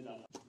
Vielen Dank.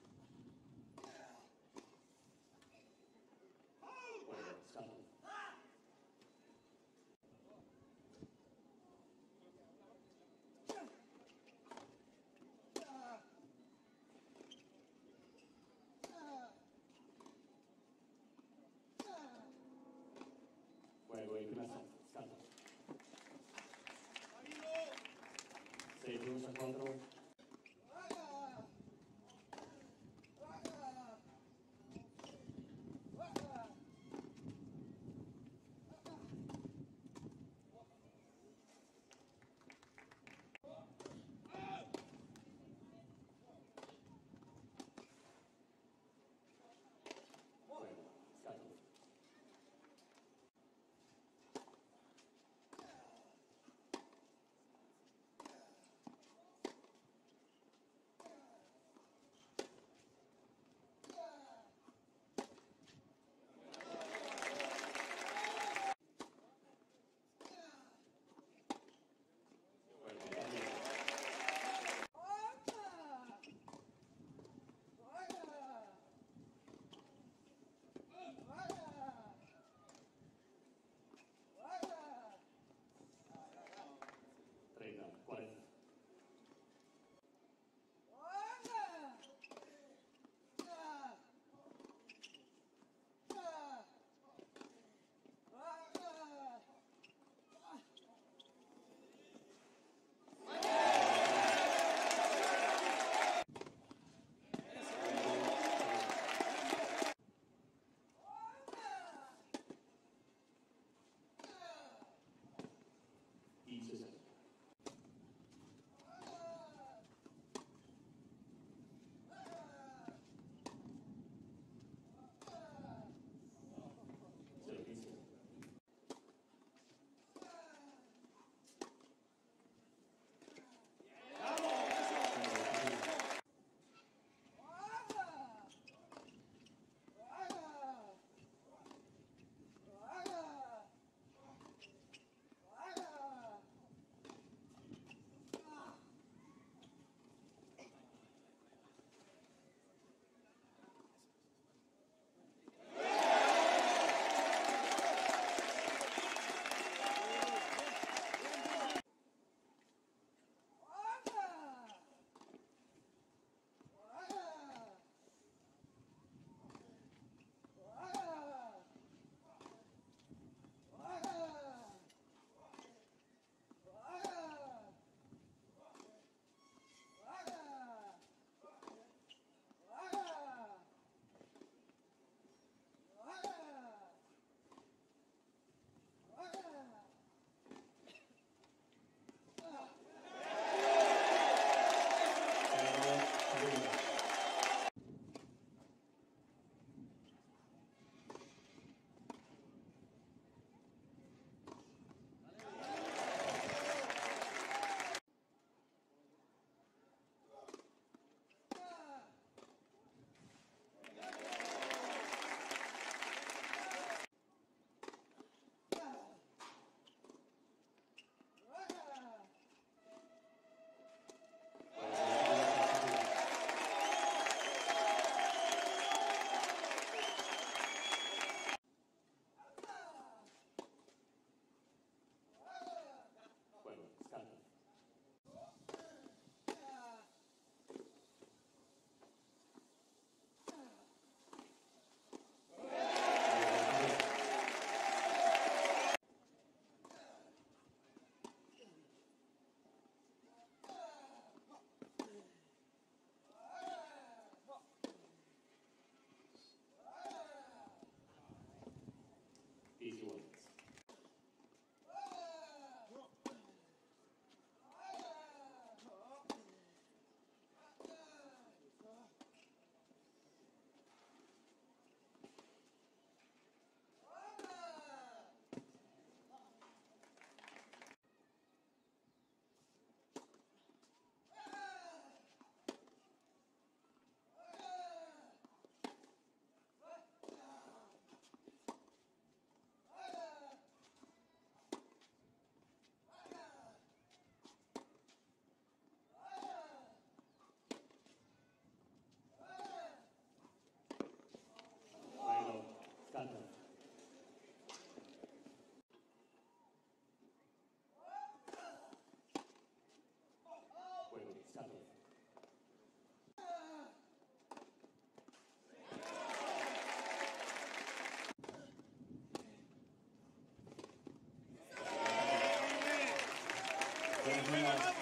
감사합니다. 감사합니다.